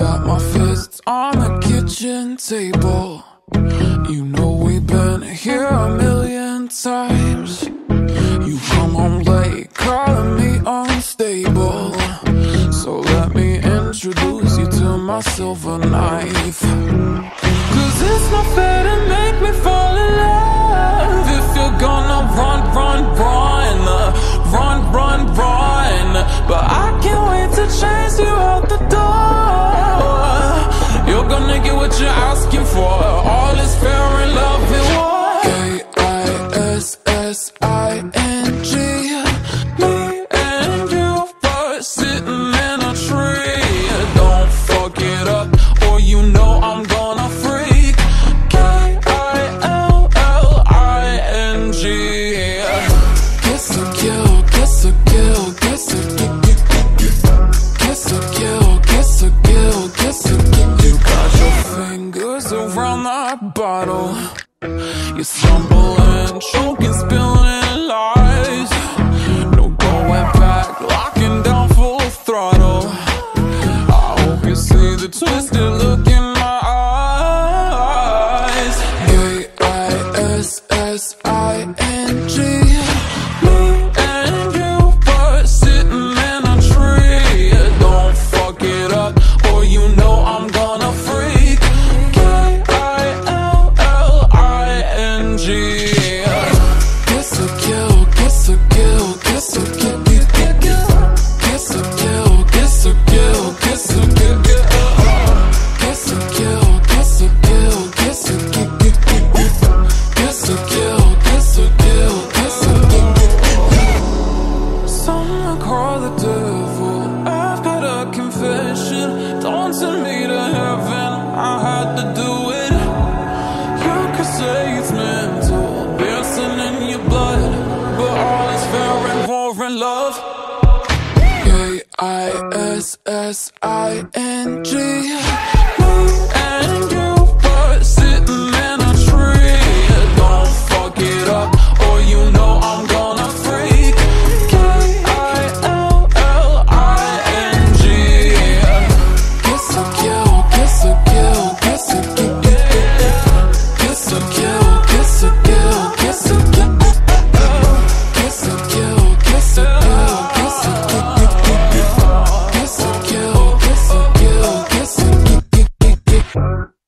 got my fists on the kitchen table. You know we've been here a million times. You come home late, calling me unstable. So let me introduce you to my silver knife. Cause it's not fair to make me fall S-I-N-G Me and you were sitting You stumbling, choking, spilling lies. No going back, locking down full throttle. I hope you see the twisted look in my eyes. K I S S I N G. call the devil. I've got a confession. Don't send me to heaven. I had to do it. You could say it's mental, dancing in your blood, but all is fair and war in love. K I S S I N G. Sure.